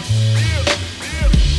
Yeah.